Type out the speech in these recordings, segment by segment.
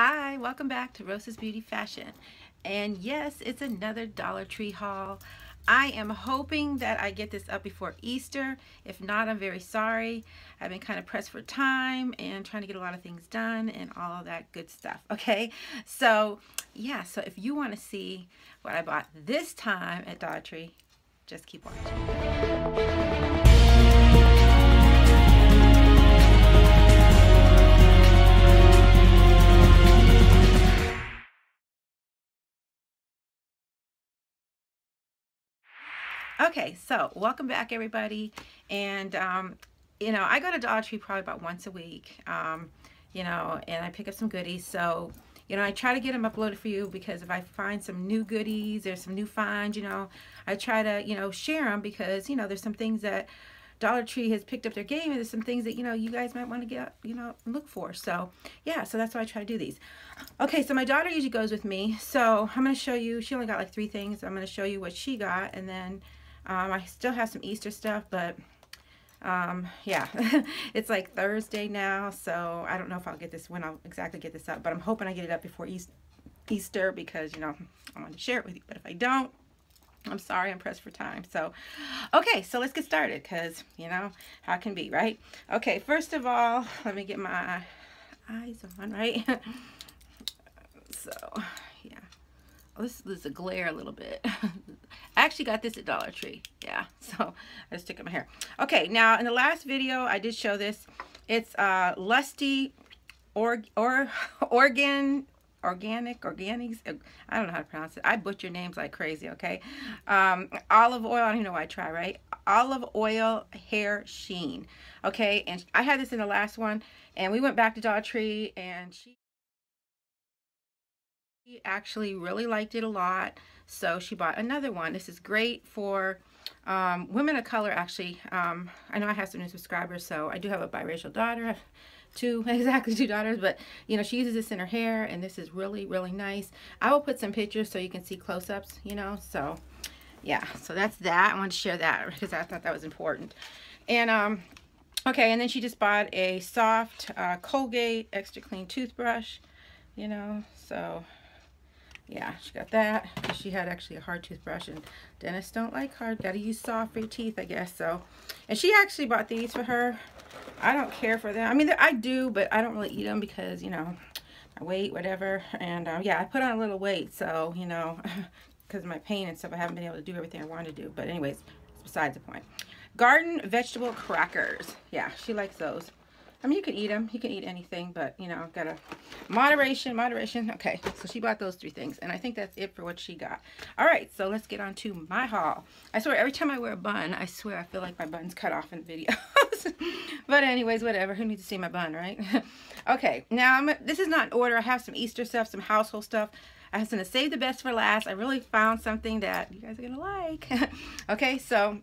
Hi, welcome back to Rosa's Beauty Fashion. And yes, it's another Dollar Tree haul. I am hoping that I get this up before Easter. If not, I'm very sorry. I've been kind of pressed for time and trying to get a lot of things done and all that good stuff, okay? So, yeah, so if you want to see what I bought this time at Dollar Tree, just keep watching. Okay, so welcome back everybody. And, um, you know, I go to Dollar Tree probably about once a week, um, you know, and I pick up some goodies. So, you know, I try to get them uploaded for you because if I find some new goodies or some new finds, you know, I try to, you know, share them because, you know, there's some things that Dollar Tree has picked up their game and there's some things that, you know, you guys might want to get, you know, look for. So, yeah, so that's why I try to do these. Okay, so my daughter usually goes with me. So I'm going to show you, she only got like three things. I'm going to show you what she got and then um, I still have some Easter stuff, but um, yeah, it's like Thursday now, so I don't know if I'll get this, when I'll exactly get this up, but I'm hoping I get it up before Easter because, you know, I want to share it with you. But if I don't, I'm sorry, I'm pressed for time. So, okay, so let's get started because, you know, how can be, right? Okay, first of all, let me get my eyes on, right? so, yeah. This is a glare a little bit. I actually got this at Dollar Tree. Yeah, so I just took it my hair. Okay, now in the last video, I did show this. It's uh, Lusty or, or Organ organic organics i don't know how to pronounce it i butcher names like crazy okay um, olive oil i don't know why i try right olive oil hair sheen okay and i had this in the last one and we went back to dollar tree and she actually really liked it a lot so she bought another one. This is great for um, women of color actually. Um, I know I have some new subscribers so I do have a biracial daughter two exactly two daughters but you know she uses this in her hair and this is really really nice. I will put some pictures so you can see close-ups you know so yeah so that's that. I want to share that because I thought that was important. And um okay and then she just bought a soft uh, Colgate extra clean toothbrush you know so yeah, she got that. She had actually a hard toothbrush, and dentists don't like hard. Got to use soft for your teeth, I guess. So, and she actually bought these for her. I don't care for them. I mean, I do, but I don't really eat them because, you know, my weight, whatever. And, um, yeah, I put on a little weight, so, you know, because of my pain and stuff, I haven't been able to do everything I wanted to do. But anyways, besides the point. Garden vegetable crackers. Yeah, she likes those. I mean, you can eat them. You can eat anything, but, you know, I've gotta... Moderation, moderation. Okay, so she bought those three things, and I think that's it for what she got. All right, so let's get on to my haul. I swear, every time I wear a bun, I swear I feel like my bun's cut off in videos. but anyways, whatever. Who needs to see my bun, right? okay, now, I'm, this is not in order. I have some Easter stuff, some household stuff. I was going to save the best for last. I really found something that you guys are going to like. okay, so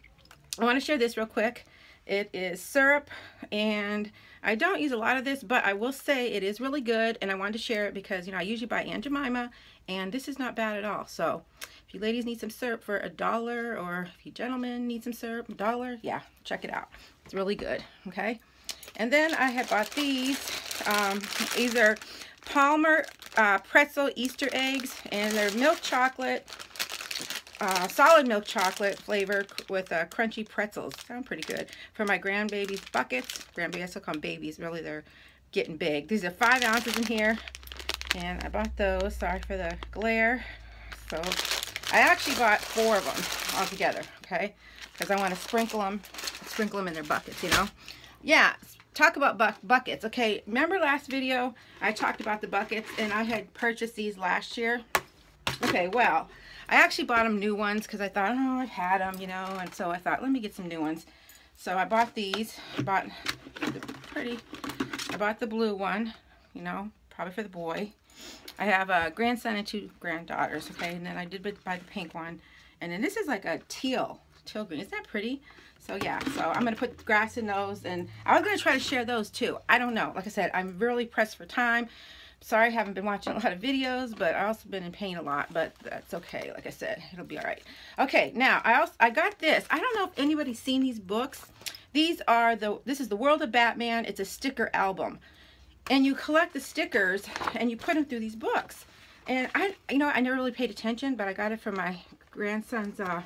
I want to share this real quick. It is syrup and I don't use a lot of this, but I will say it is really good and I wanted to share it because, you know, I usually buy Aunt Jemima and this is not bad at all. So if you ladies need some syrup for a dollar or if you gentlemen need some syrup, a dollar, yeah, check it out. It's really good, okay? And then I had bought these. Um, these are Palmer uh, pretzel Easter eggs and they're milk chocolate uh, solid milk chocolate flavor with uh, crunchy pretzels. Sound pretty good. For my grandbaby's buckets. Grandbabies, I still call babies. Really, they're getting big. These are five ounces in here. And I bought those. Sorry for the glare. So I actually bought four of them all together. Okay. Because I want to sprinkle them, sprinkle them in their buckets, you know. Yeah, talk about bu buckets. Okay, remember last video I talked about the buckets and I had purchased these last year. Okay, well, I actually bought them new ones because I thought, oh, I've had them, you know, and so I thought, let me get some new ones. So I bought these. I bought the pretty, I bought the blue one, you know, probably for the boy. I have a grandson and two granddaughters, okay, and then I did buy the pink one. And then this is like a teal, teal green. Isn't that pretty? So yeah, so I'm going to put grass in those, and I was going to try to share those too. I don't know. Like I said, I'm really pressed for time. Sorry I haven't been watching a lot of videos, but I also been in pain a lot, but that's okay. Like I said, it'll be all right. Okay, now I also I got this. I don't know if anybody's seen these books. These are the this is the World of Batman. It's a sticker album. and you collect the stickers and you put them through these books. And I, you know, I never really paid attention, but I got it from my grandson's uh,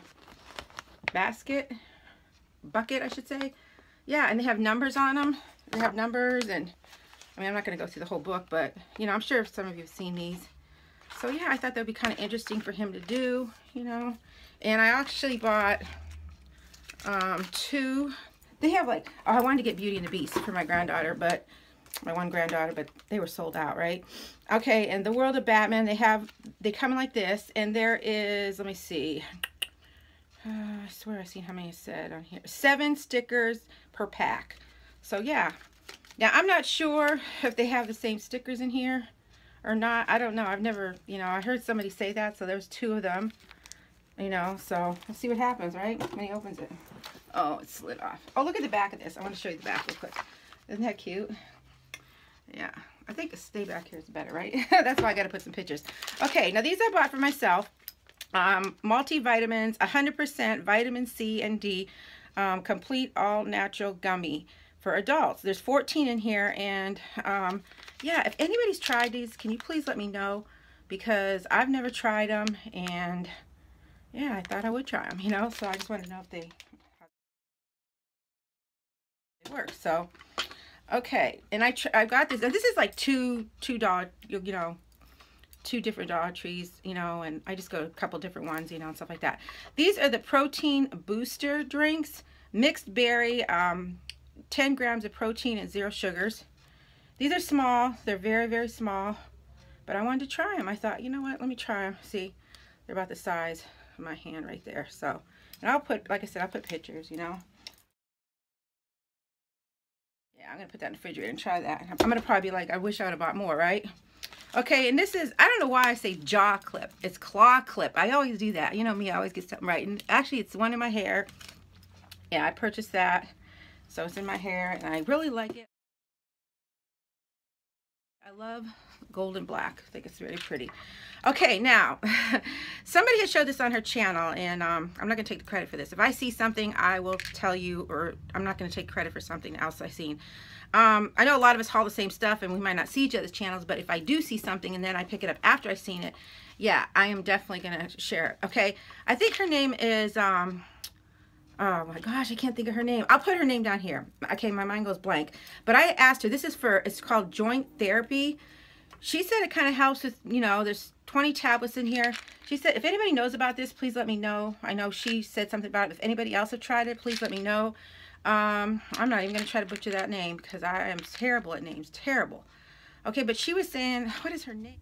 basket, bucket, I should say. Yeah, and they have numbers on them. They have numbers, and I mean, I'm not going to go through the whole book, but, you know, I'm sure some of you have seen these. So, yeah, I thought that would be kind of interesting for him to do, you know. And I actually bought um, two. They have, like, oh, I wanted to get Beauty and the Beast for my granddaughter, but my one granddaughter, but they were sold out, right? Okay, and the World of Batman, they have, they come in like this, and there is, let me see, uh, I swear I've seen how many I said on here, seven stickers per pack. So yeah, now I'm not sure if they have the same stickers in here or not. I don't know. I've never, you know, I heard somebody say that, so there's two of them, you know, so let's see what happens, right? When he opens it. Oh, it slid off. Oh, look at the back of this. I want to show you the back real quick. Isn't that cute? Yeah, I think stay back here is better, right? That's why I got to put some pictures. Okay, now these I bought for myself. Um, multivitamins, 100% vitamin C and D, um, complete all natural gummy for adults. There's 14 in here, and um, yeah, if anybody's tried these, can you please let me know? Because I've never tried them, and yeah, I thought I would try them, you know, so I just want to know if they, they work. So, Okay, and I I got this, and this is like two two dog, you, you know, two different Dollar Trees, you know, and I just go a couple different ones, you know, and stuff like that. These are the protein booster drinks, mixed berry, um, 10 grams of protein and zero sugars. These are small. They're very, very small, but I wanted to try them. I thought, you know what, let me try them. See, they're about the size of my hand right there. So, and I'll put, like I said, I'll put pictures, you know. Yeah, I'm going to put that in the refrigerator and try that. I'm going to probably be like, I wish I would have bought more, right? Okay, and this is, I don't know why I say jaw clip. It's claw clip. I always do that. You know me, I always get something right. And actually, it's one in my hair. Yeah, I purchased that. So it's in my hair, and I really like it. I love gold and black. I think it's really pretty. Okay, now, somebody has showed this on her channel, and um, I'm not going to take the credit for this. If I see something, I will tell you, or I'm not going to take credit for something else I've seen. Um, I know a lot of us haul the same stuff, and we might not see each other's channels, but if I do see something, and then I pick it up after I've seen it, yeah, I am definitely going to share it, okay? I think her name is... Um, oh my gosh, I can't think of her name. I'll put her name down here. Okay, my mind goes blank. But I asked her, this is for, it's called joint therapy. She said it kind of helps with, you know, there's 20 tablets in here. She said, if anybody knows about this, please let me know. I know she said something about it. If anybody else have tried it, please let me know. Um, I'm not even going to try to butcher that name because I am terrible at names. Terrible. Okay, but she was saying, what is her name?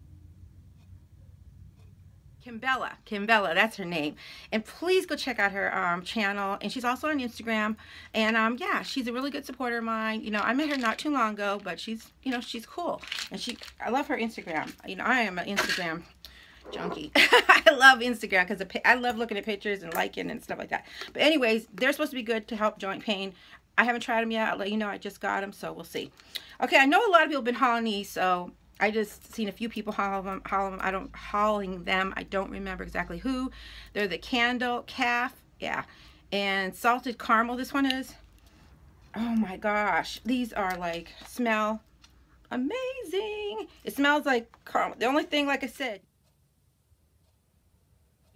Kimbella. Kimbella, that's her name. And please go check out her um, channel. And she's also on Instagram. And um, yeah, she's a really good supporter of mine. You know, I met her not too long ago, but she's, you know, she's cool. And she, I love her Instagram. You know, I am an Instagram junkie. I love Instagram because I love looking at pictures and liking and stuff like that. But anyways, they're supposed to be good to help joint pain. I haven't tried them yet. I'll let you know. I just got them, so we'll see. Okay, I know a lot of people have been hauling these, so I just seen a few people haul them, haul them. I don't hauling them. I don't remember exactly who. They're the candle calf, yeah, and salted caramel. This one is. Oh my gosh, these are like smell amazing. It smells like caramel. The only thing, like I said,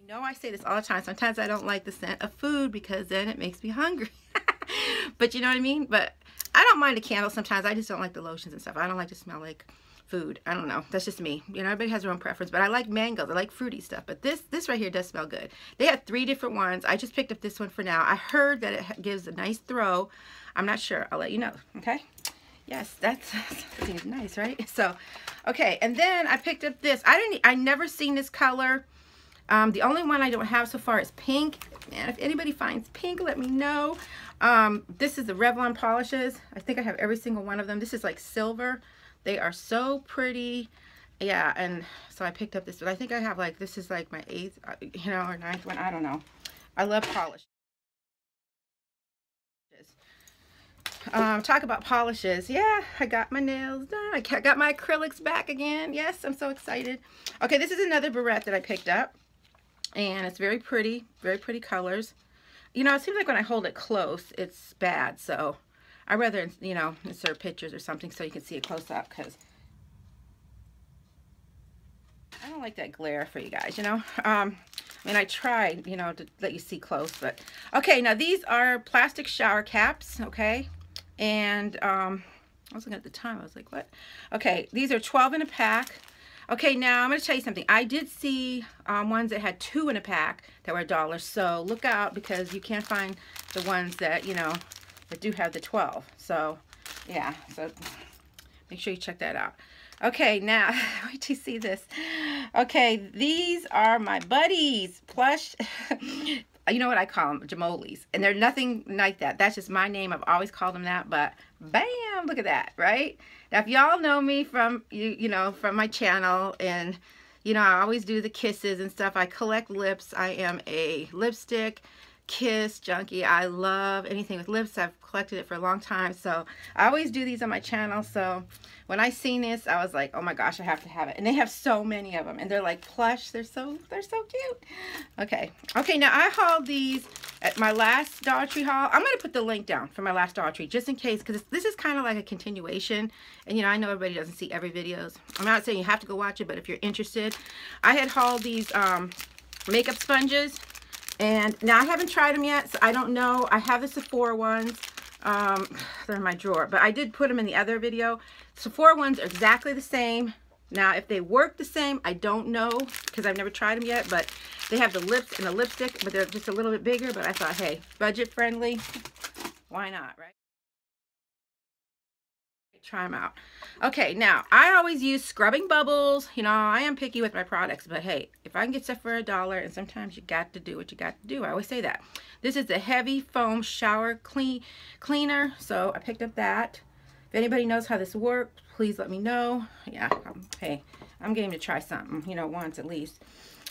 you know, I say this all the time. Sometimes I don't like the scent of food because then it makes me hungry. but you know what I mean. But I don't mind the candle sometimes. I just don't like the lotions and stuff. I don't like to smell like food. I don't know. That's just me. You know, everybody has their own preference, but I like mangoes. I like fruity stuff. But this this right here does smell good. They have three different ones. I just picked up this one for now. I heard that it gives a nice throw. I'm not sure. I'll let you know. Okay. Yes, that's that seems nice, right? So, okay. And then I picked up this. I didn't. I never seen this color. Um, the only one I don't have so far is pink. Man, if anybody finds pink, let me know. Um, this is the Revlon polishes. I think I have every single one of them. This is like silver. They are so pretty. Yeah, and so I picked up this, but I think I have like, this is like my eighth, uh, you know, or ninth one. I don't know. I love polish. Um, talk about polishes. Yeah, I got my nails done. I got my acrylics back again. Yes, I'm so excited. Okay, this is another barrette that I picked up. And it's very pretty, very pretty colors. You know, it seems like when I hold it close, it's bad. So I'd rather, you know, insert pictures or something so you can see it close up because I don't like that glare for you guys, you know. Um, I mean, I tried, you know, to let you see close, but okay. Now these are plastic shower caps, okay, and um, I was looking at the time. I was like, what? Okay, these are 12 in a pack. Okay, now I'm going to tell you something. I did see um, ones that had two in a pack that were a dollar. So look out because you can't find the ones that, you know, that do have the 12. So, yeah. So make sure you check that out. Okay, now, wait till you see this. Okay, these are my buddies. Plush. you know what I call them? Jamolis. And they're nothing like that. That's just my name. I've always called them that. But bam, look at that, right? Now, if y'all know me from, you, you know, from my channel and, you know, I always do the kisses and stuff. I collect lips. I am a lipstick kiss junkie. I love anything with lips. I've collected it for a long time. So I always do these on my channel. So when I seen this, I was like, oh my gosh, I have to have it. And they have so many of them. And they're like plush. They're so, they're so cute. Okay. Okay, now I hauled these at my last Dollar Tree haul. I'm going to put the link down for my last Dollar Tree just in case because this is kind of like a continuation. And, you know, I know everybody doesn't see every videos. I'm not saying you have to go watch it, but if you're interested. I had hauled these um, makeup sponges and now I haven't tried them yet, so I don't know. I have the Sephora ones. Um, they're in my drawer, but I did put them in the other video. Sephora ones are exactly the same. Now, if they work the same, I don't know because I've never tried them yet, but they have the lips and the lipstick, but they're just a little bit bigger. But I thought, hey, budget friendly, why not, right? Try them out. Okay, now, I always use scrubbing bubbles. You know, I am picky with my products, but hey, if I can get stuff for a dollar, and sometimes you got to do what you got to do. I always say that. This is the Heavy Foam Shower clean Cleaner, so I picked up that. If anybody knows how this works, please let me know. Yeah, um, hey, I'm game to try something, you know, once at least.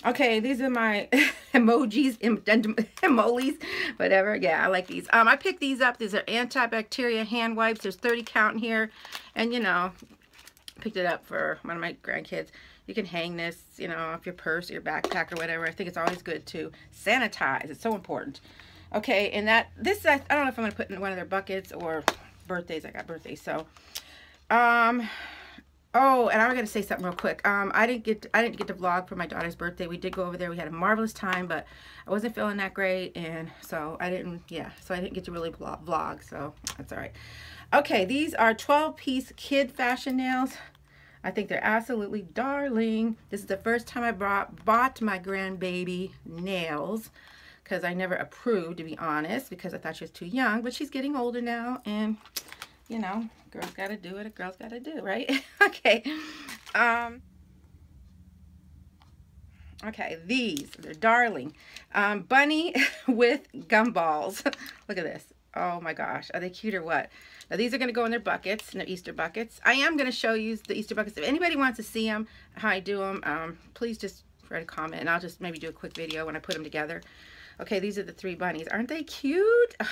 Okay, these are my emojis, em emojis, whatever. Yeah, I like these. Um, I picked these up. These are antibacterial hand wipes. There's 30 count here. And, you know, picked it up for one of my grandkids. You can hang this, you know, off your purse or your backpack or whatever. I think it's always good to sanitize. It's so important. Okay, and that, this, I, I don't know if I'm going to put in one of their buckets or birthdays. I got birthdays, so. Um, Oh, and I'm gonna say something real quick. Um, I didn't get to, I didn't get to vlog for my daughter's birthday. We did go over there. We had a marvelous time, but I wasn't feeling that great, and so I didn't. Yeah, so I didn't get to really vlog. So that's all right. Okay, these are 12-piece kid fashion nails. I think they're absolutely darling. This is the first time I brought bought my grandbaby nails because I never approved, to be honest, because I thought she was too young. But she's getting older now, and you know, girls got to do what a girl's got to do, right? okay. Um, okay, these, they're darling. Um, bunny with gumballs. Look at this. Oh my gosh, are they cute or what? Now these are to go in their buckets, in their Easter buckets. I am to show you the Easter buckets. If anybody wants to see them, how I do them, um, please just write a comment and I'll just maybe do a quick video when I put them together. Okay, these are the three bunnies. Aren't they cute? Ugh.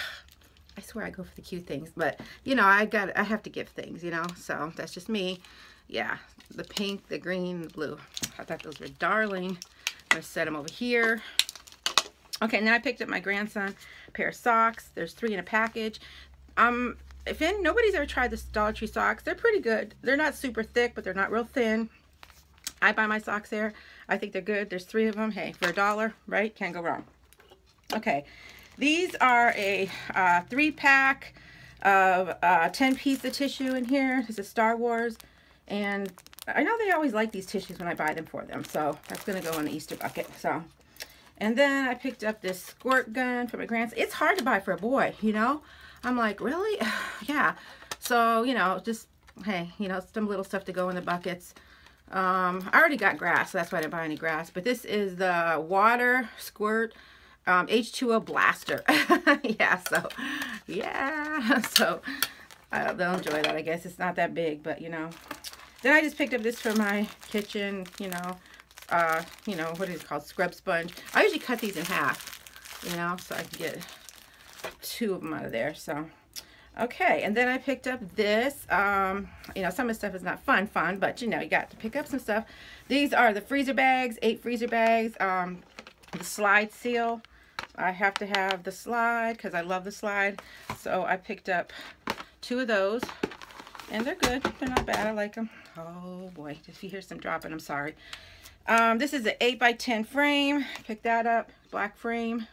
I swear I go for the cute things, but you know, I got, I have to give things, you know, so that's just me. Yeah, the pink, the green, the blue. I thought those were darling. I'm gonna set them over here. Okay, and then I picked up my grandson pair of socks. There's three in a package. Um, if in, nobody's ever tried the Dollar Tree socks, they're pretty good. They're not super thick, but they're not real thin. I buy my socks there. I think they're good. There's three of them. Hey, for a dollar, right? Can't go wrong. Okay, these are a uh, three pack of uh, 10 piece of tissue in here. This is Star Wars. And I know they always like these tissues when I buy them for them. So that's going to go in the Easter bucket. So, And then I picked up this squirt gun for my grandson. It's hard to buy for a boy, you know. I'm like, really? yeah. So, you know, just, hey, you know, some little stuff to go in the buckets. Um, I already got grass, so that's why I didn't buy any grass. But this is the water squirt um, H2O blaster. yeah, so, yeah, so uh, they'll enjoy that, I guess. It's not that big, but, you know. Then I just picked up this for my kitchen, you know, uh, you know, what is it called? Scrub sponge. I usually cut these in half, you know, so I can get two of them out of there, so. Okay, and then I picked up this. Um, you know, some of the stuff is not fun, fun, but, you know, you got to pick up some stuff. These are the freezer bags, eight freezer bags, um, the slide seal. I have to have the slide because I love the slide. So I picked up two of those. And they're good. They're not bad. I like them. Oh boy, if you hear some dropping, I'm sorry. Um, this is an 8 by 10 frame. Pick that up. Black frame.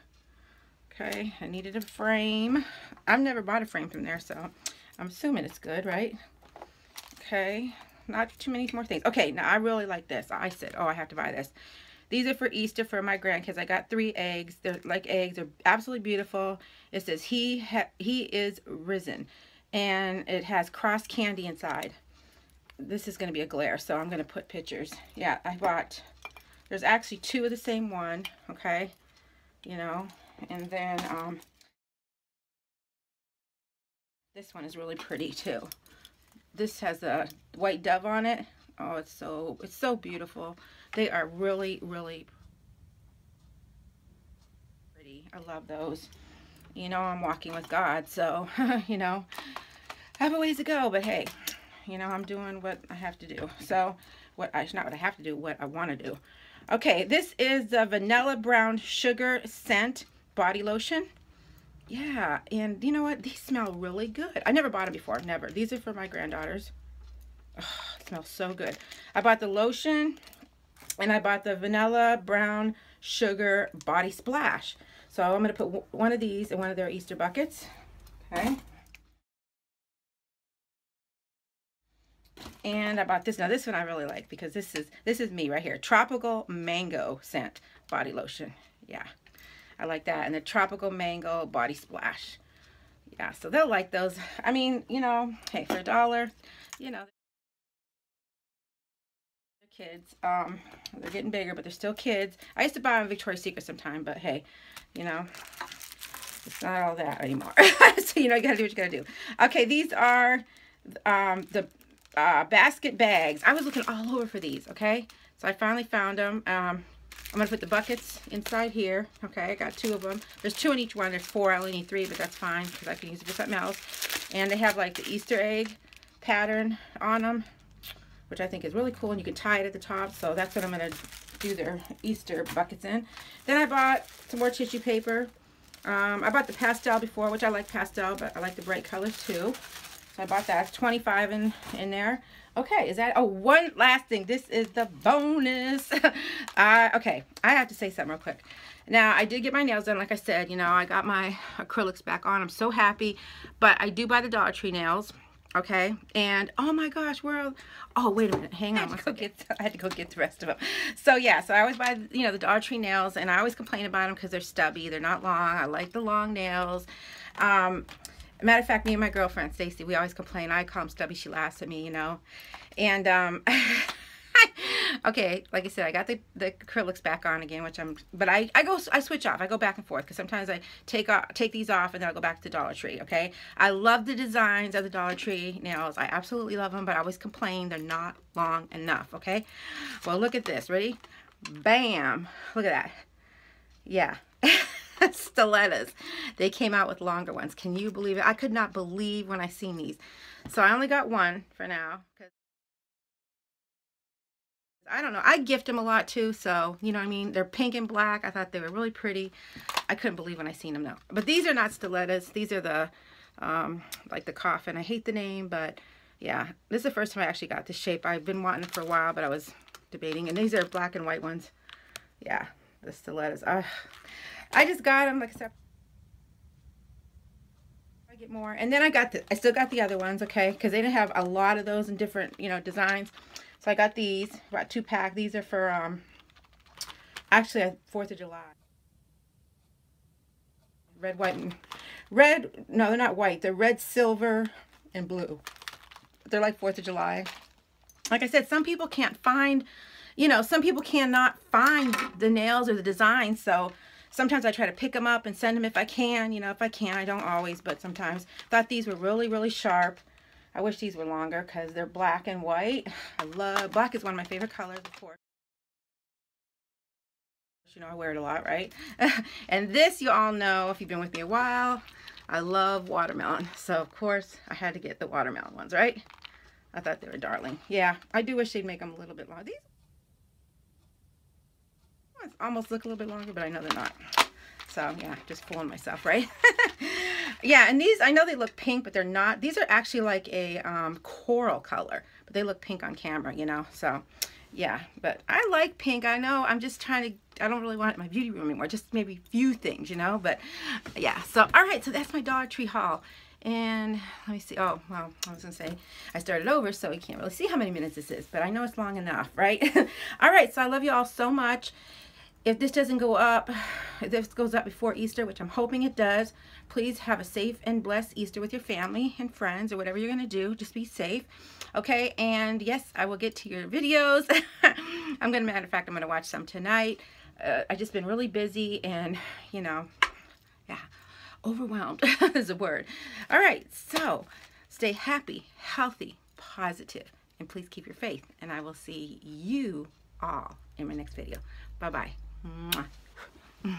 Okay, I needed a frame. I've never bought a frame from there, so I'm assuming it's good, right? Okay, not too many more things. Okay, now I really like this. I said, oh, I have to buy this. These are for Easter for my grandkids. I got three eggs. They're like eggs. They're absolutely beautiful. It says he he is risen, and it has cross candy inside. This is going to be a glare, so I'm going to put pictures. Yeah, I bought. There's actually two of the same one. Okay, you know, and then um, this one is really pretty too. This has a white dove on it. Oh, it's so it's so beautiful. They are really, really pretty. I love those. You know, I'm walking with God, so, you know, I have a ways to go, but hey, you know, I'm doing what I have to do. So, what I, not what I have to do, what I want to do. Okay, this is the Vanilla Brown Sugar Scent Body Lotion. Yeah, and you know what? These smell really good. I never bought them before, never. These are for my granddaughters. Oh, smells so good. I bought the lotion and I bought the vanilla brown sugar body splash. So I'm going to put one of these in one of their Easter buckets. Okay. And I bought this. Now this one I really like because this is this is me right here. Tropical mango scent body lotion. Yeah. I like that. And the tropical mango body splash. Yeah, so they'll like those. I mean, you know, hey, for a dollar, you know kids. Um, they're getting bigger, but they're still kids. I used to buy them Victoria's Secret sometime, but hey, you know, it's not all that anymore. so, you know, you gotta do what you gotta do. Okay, these are um, the uh, basket bags. I was looking all over for these, okay? So I finally found them. Um, I'm gonna put the buckets inside here. Okay, I got two of them. There's two in each one. There's four. I only need three, but that's fine because I can use it for something else. And they have like the Easter egg pattern on them which I think is really cool. And you can tie it at the top. So that's what I'm going to do their Easter buckets in. Then I bought some more tissue paper. Um, I bought the pastel before, which I like pastel, but I like the bright colors too. So I bought that. It's 25 in, in there. Okay, is that, oh, one last thing. This is the bonus. uh, okay, I have to say something real quick. Now, I did get my nails done, like I said. You know, I got my acrylics back on. I'm so happy. But I do buy the Dollar Tree nails okay? And oh my gosh where oh wait a minute hang on I had, to go get, I had to go get the rest of them so yeah so I always buy you know the Dollar Tree nails and I always complain about them because they're stubby they're not long I like the long nails. Um matter of fact me and my girlfriend Stacy we always complain I call them stubby she laughs at me you know? And um okay, like I said, I got the, the acrylics back on again, which I'm, but I, I go, I switch off. I go back and forth because sometimes I take off, take these off and then I'll go back to Dollar Tree, okay? I love the designs of the Dollar Tree nails. I absolutely love them, but I always complain they're not long enough, okay? Well, look at this. Ready? Bam. Look at that. Yeah. stilettos. They came out with longer ones. Can you believe it? I could not believe when I seen these. So I only got one for now. I don't know. I gift them a lot too, so you know I mean. They're pink and black. I thought they were really pretty. I couldn't believe when I seen them though. But these are not stilettos. These are the um, like the coffin. I hate the name, but yeah, this is the first time I actually got this shape. I've been wanting it for a while, but I was debating. And these are black and white ones. Yeah, the stilettos. Uh, I just got them, like I said. I get more, and then I got the. I still got the other ones, okay, because they didn't have a lot of those in different, you know, designs. So I got these, got two pack. These are for, um, actually, 4th of July. Red, white, and red, no, they're not white. They're red, silver, and blue. They're like 4th of July. Like I said, some people can't find, you know, some people cannot find the nails or the designs. So sometimes I try to pick them up and send them if I can. You know, if I can, I don't always, but sometimes. Thought these were really, really sharp. I wish these were longer because they're black and white. I love, black is one of my favorite colors, of course. You know, I wear it a lot, right? and this, you all know, if you've been with me a while, I love watermelon. So, of course, I had to get the watermelon ones, right? I thought they were darling. Yeah, I do wish they'd make them a little bit longer. These almost look a little bit longer, but I know they're not. So, yeah, just fooling myself, right? yeah, and these, I know they look pink, but they're not. These are actually like a um, coral color, but they look pink on camera, you know, so yeah, but I like pink. I know I'm just trying to, I don't really want it in my beauty room anymore, just maybe few things, you know, but yeah, so all right, so that's my Dollar Tree haul. And let me see. Oh, well, I was going to say I started over, so you can't really see how many minutes this is, but I know it's long enough, right? all right, so I love you all so much if this doesn't go up, if this goes up before Easter, which I'm hoping it does, please have a safe and blessed Easter with your family and friends or whatever you're going to do. Just be safe. Okay, and yes, I will get to your videos. I'm going to, matter of fact, I'm going to watch some tonight. Uh, I've just been really busy and, you know, yeah, overwhelmed is a word. All right, so stay happy, healthy, positive, and please keep your faith. And I will see you all in my next video. Bye-bye. 嗯